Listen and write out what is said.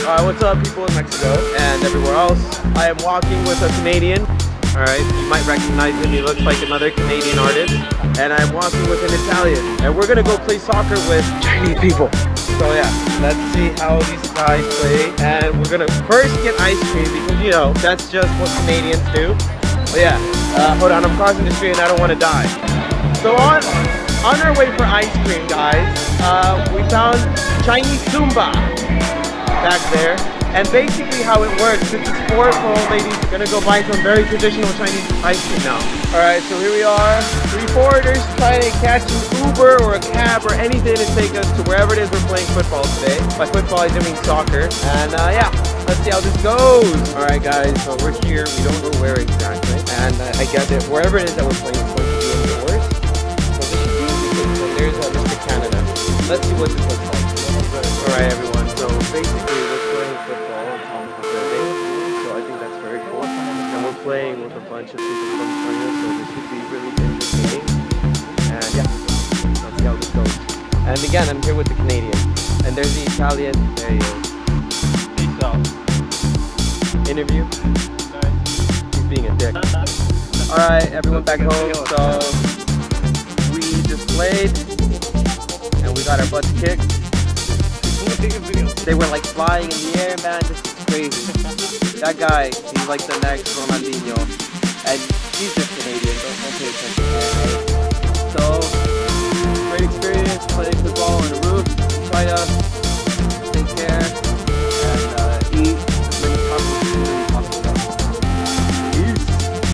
Alright, what's up people in Mexico and everywhere else? I am walking with a Canadian. Alright, you might recognize him, he looks like another Canadian artist. And I'm walking with an Italian. And we're gonna go play soccer with Chinese people. So yeah, let's see how these guys play. And we're gonna first get ice cream because you know, that's just what Canadians do. But yeah, uh, hold on, I'm crossing the street and I don't wanna die. So on, on our way for ice cream guys, uh, we found Chinese Zumba back there. And basically how it works, it's a sport for old ladies. We're gonna go buy some very traditional Chinese ice cream now. Alright, so here we are. Three foreigners trying to catch an Uber or a cab or anything to take us to wherever it is we're playing football today. By football I mean soccer. And uh, yeah, let's see how this goes. Alright guys, so we're here. We don't know where exactly. And uh, I guess it, wherever it is that we're playing is going to be indoors. So this should. There's uh, Mr. Canada. Let's see what this looks like. Playing with a bunch of people from China, so this should be really entertaining. And yeah, let's see how this goes. And again, I'm here with the Canadian. And there's the Italian. There he is. Peace out. Interview. He's being a dick. Alright, everyone back home, so we just played and we got our butts kicked. They were like flying in the air, man. This is crazy. That guy, he's like the next Ronaldinho. And he's just Canadian. Don't, don't pay attention.